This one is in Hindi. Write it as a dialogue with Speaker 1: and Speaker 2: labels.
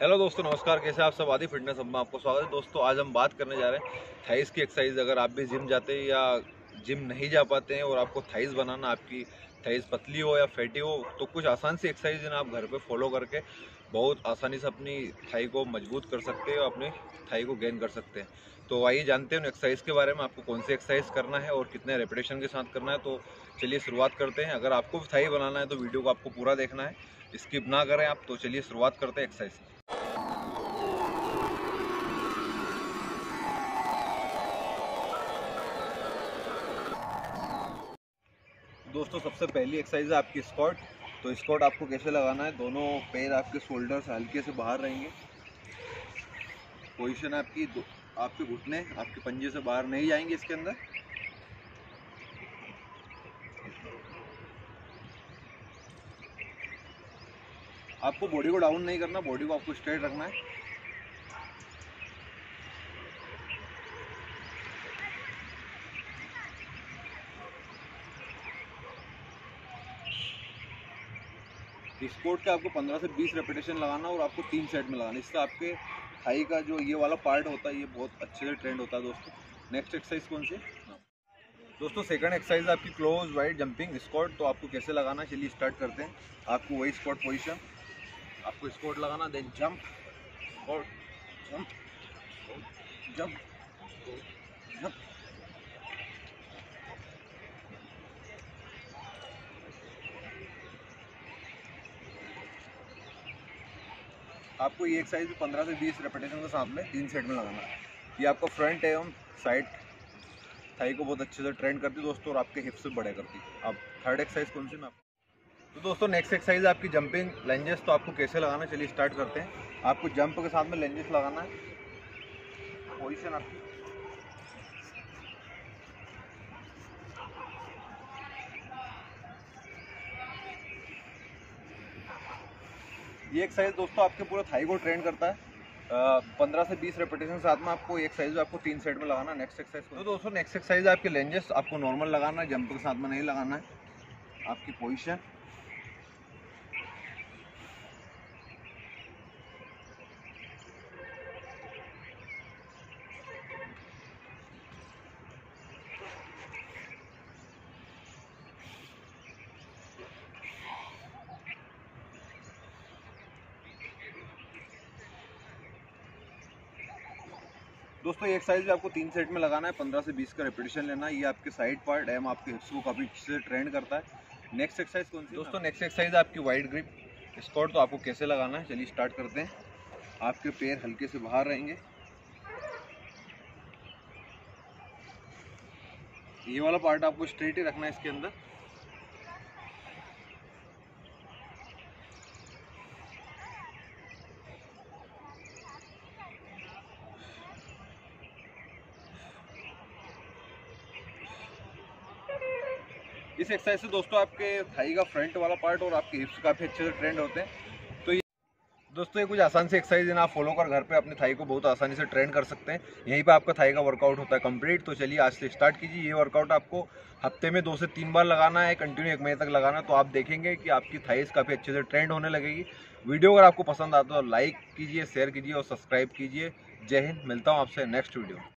Speaker 1: हेलो दोस्तों, नमस्कार। कैसे आप सब? आदि फिटनेस अब में आपको स्वागत है। दोस्तों, आज हम बात करने जा रहे हैं थाइस की एक्सरसाइज अगर आप भी जिम जाते हैं या जिम नहीं जा पाते हैं और आपको थाइस बनाना, आपकी थाइस पतली हो या फैटी हो तो कुछ आसान सी एक्सरसाइज आप घर पे फॉलो करके बहुत आसानी से अपनी थाई को मज़बूत कर सकते हैं और अपनी थाई को गेन कर सकते हैं। तो आइए जानते हैं उन एक्सरसाइज के बारे में, आपको कौन सी एक्सरसाइज करना है और कितने रेपिटेशन के साथ करना है। तो चलिए शुरुआत करते हैं। अगर आपको थाई बनाना है तो वीडियो को आपको पूरा देखना है। स्किप ना करें आप तो चलिए शुरुआत करते हैं एक्सरसाइज दोस्तों, सबसे पहली एक्सरसाइज है आपकी स्कॉट तो स्कॉट आपको कैसे लगाना है? दोनों पैर आपके शोल्डर हल्के से बाहर रहेंगे। पोजीशन आपकी आपके घुटने, आपके पंजे से बाहर नहीं जाएँगे इसके अंदर। आपको बॉडी को डाउन नहीं करना बॉडी को आपको स्ट्रेट रखना है। स्पोर्ट का आपको 15 से 20 रेपिटेशन लगाना और आपको तीन सेट में लगाना। इससे आपके थाई का जो ये वाला पार्ट होता है, ये बहुत अच्छे से ट्रेंड होता है दोस्तों। नेक्स्ट एक्सरसाइज कौन सी? दोस्तों सेकंड एक्सरसाइज आपकी क्लोज वाइड जंपिंग स्कॉट तो आपको कैसे लगाना? चलिए स्टार्ट करते हैं। आपको वही स्कॉट पोजिशन आपको स्कॉट लगाना then jump squat jump jump jump आपको ये एक्सरसाइज पंद्रह से बीस रेपटेशन के साथ में तीन सेट में लगाना है। ये आपका फ्रंट एवं साइड थाई को बहुत अच्छे से ट्रेंड करती है दोस्तों और आपके हिप्स बढ़े करती है। अब थर्ड एक्सरसाइज कौन सी मैं तो दोस्तों नेक्स्ट एक्सरसाइज आपकी जंपिंग लेंजेस तो आपको कैसे लगाना चलिए स्टार्ट करते हैं। आपको जंप के साथ में लेंजेस लगाना है। पोजिशन आपकी ये एक्सरसाइज दोस्तों आपके पूरे थाई को ट्रेन करता है। पंद्रह से बीस रेपिटेशन साथ में आपको एक्सरसाइज आपको तीन सेट में लगाना नेक्स्ट एक्सरसाइज तो दोस्तों नेक्स्ट एक्सरसाइज आपके लेंजेस आपको नॉर्मल लगाना है जंप के साथ में नहीं लगाना है। आपकी पोजिशन दोस्तों ये एक्सरसाइज भी आपको तीन सेट में लगाना है, पंद्रह से बीस का रेपिटेशन लेना है। ये आपके साइड पार्ट एम आपके हिप्स को काफ़ी से ट्रेंड करता है। नेक्स्ट एक्सरसाइज कौन सी दोस्तों नेक्स्ट एक्सरसाइज आपकी वाइड ग्रिप स्कॉट तो आपको कैसे लगाना है? चलिए स्टार्ट करते हैं। आपके पैर हल्के से बाहर रहेंगे। ये वाला पार्ट आपको स्ट्रेट ही रखना है इसके अंदर। इस एक्सरसाइज से दोस्तों आपके थाई का फ्रंट वाला पार्ट और आपके हिप्स काफ़ी अच्छे से ट्रेंड होते हैं। तो ये दोस्तों, ये कुछ आसान से एक्सरसाइज है आप फॉलो कर घर पे अपने थाई को बहुत आसानी से ट्रेंड कर सकते हैं। यहीं पे आपका थाई का वर्कआउट होता है कंप्लीट तो चलिए आज से स्टार्ट कीजिए। ये वर्कआउट आपको हफ़्ते में दो से तीन बार लगाना है कंटिन्यू एक महीने तक लगाना तो आप देखेंगे कि आपकी थाइस काफ़ी अच्छे से ट्रेंड होने लगेगी। वीडियो अगर आपको पसंद आता है तो लाइक कीजिए शेयर कीजिए और सब्सक्राइब कीजिए। जय हिंद। मिलता हूँ आपसे नेक्स्ट वीडियो